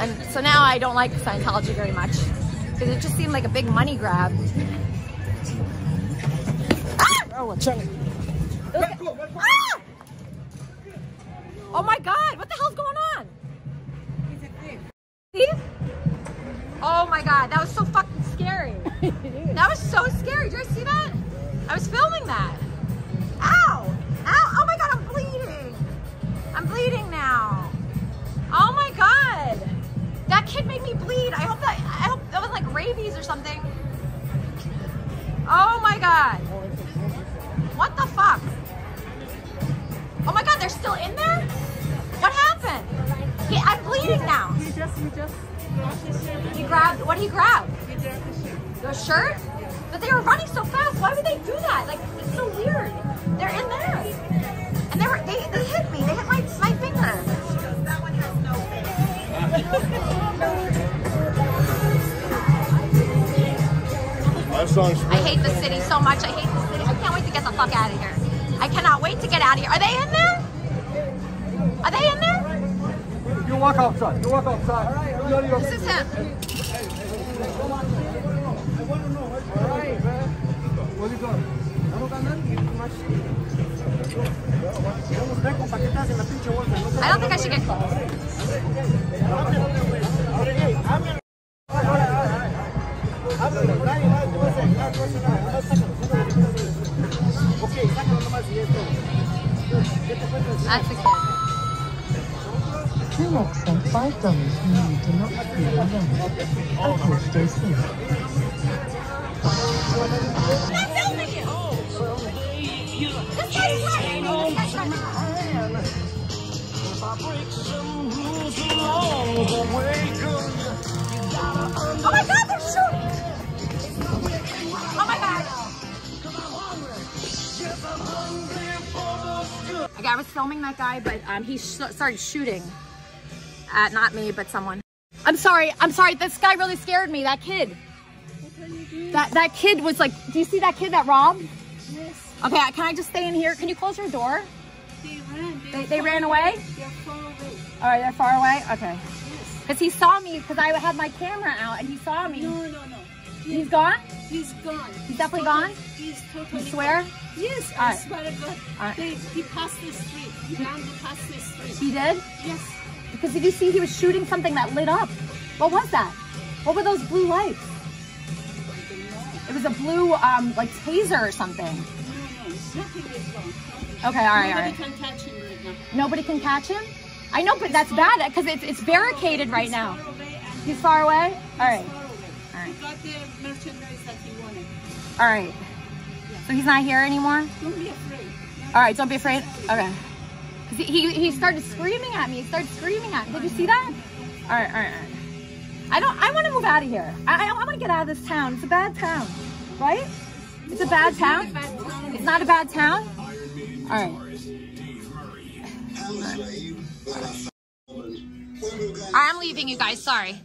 And so now I don't like Scientology very much because it just seemed like a big money grab. Ah! Ah! Oh my God, what the hell's going on? Thief? Oh my God, that was so fucking scary. that was so scary. Did you guys see that? I was filming that. Me bleed. I hope that, I hope that was like rabies or something. Oh my God. What the fuck? Oh my God, they're still in there? What happened? He, I'm bleeding now. He just, he just grabbed his shirt. He grabbed, what did he grab? He grabbed his shirt. Your shirt? But they were running so fast. Why would they do that? Like, it's so weird. They're in there. And they were, they, they hit me. They Song's I hate the city so much. I hate the city. I can't wait to get the fuck out of here. I cannot wait to get out of here. Are they in there? Are they in there? You walk outside. You walk outside. All right, all right. This is him. What? I don't think I should get close. Kid. Dulux sent five dollars you to not feel alone. Uncle stay safe. Oh my god, they're shooting! I was filming that guy, but um, he sh started shooting at not me, but someone. I'm sorry. I'm sorry. This guy really scared me. That kid. That that kid was like. Do you see that kid that robbed? Yes, Okay, can I just stay in here? Can you close your door? they ran. They, they ran away. They're far away. All right, they're far away. Okay. Yes. Because he saw me because I had my camera out and he saw me. No, no, no. He's gone. He's gone. He's definitely totally- gone? He's totally You swear? gone. Yes, All I right. swear to God. Right. They, he passed the street. He ran to pass the street. He did. Yes. Because did you see he was shooting something that lit up? What was that? What were those blue lights? It was a blue, um, like taser or something. No, no, nothing is wrong. Nothing. Okay, all right, all Nobody can catch him right now. Nobody can catch him. I know, but that's bad because it's it's barricaded right now. Far away He's far away. All right. All right. He got the merchandise that he wanted. all right. So he's not here anymore. Don't be afraid. All right, don't be afraid. Okay. 'Cause He, he, he started screaming at me. He started screaming at me. Did you see that? All right, all right, all right. I don't. I want to move out of here. I, I, I want to get out of this town. It's a bad town, right? It's a. Bad town. It's not a bad town. All right. I'm leaving you guys. Sorry.